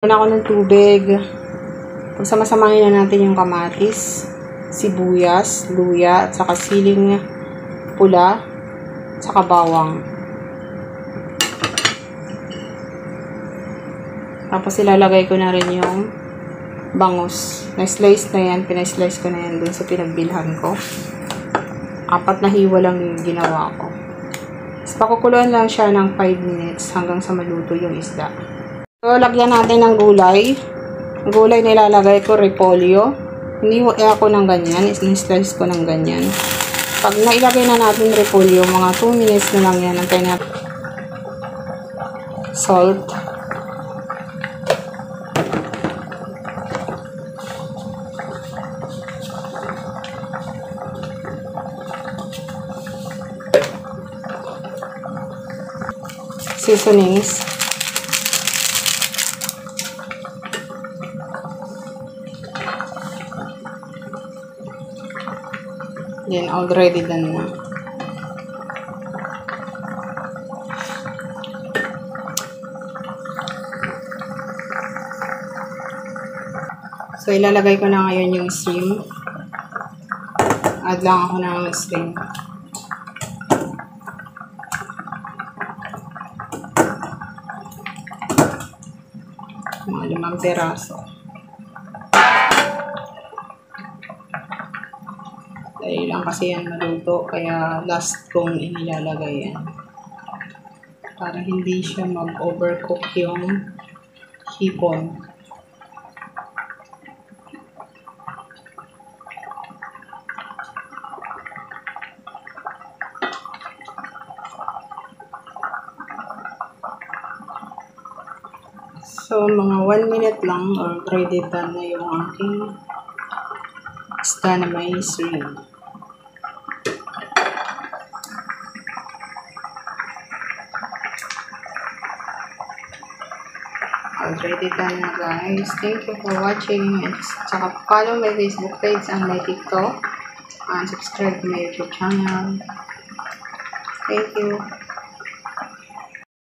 Muna ako ng tubig. Pagsama-samahin na natin yung kamatis, sibuyas, luya, at saka siling pula, at saka bawang. Tapos ilalagay ko na rin yung bangus. Na-slice na yan. Pinaslice ko na yan dun sa pinagbilhan ko. Apat na hiwa lang yung ginawa ko. Tapos pakukuluan lang siya ng 5 minutes hanggang sa maluto yung isda. So, lagyan natin ng gulay. Ang gulay na ilalagay ko, repolyo. Hindi ko ako ng ganyan. Slice ko ng ganyan. Pag nailagay na natin repolyo, mga 2 minutes na lang yan. Antay na salt. Seasonings. Then, already done na. So, ilalagay ko na ngayon yung shrimp. Add lang ako ng shrimp. Mga limang peraso. Dahil lang kasi yan maluto, kaya last kong inilalagay yan. Para hindi siya mag-overcook yung hipon. So, mga 1 minute lang or ready na yung aking isda na may shrimp. Already done na guys. Thank you for watching. And saka follow my Facebook page and my TikTok. And subscribe to my YouTube channel. Thank you.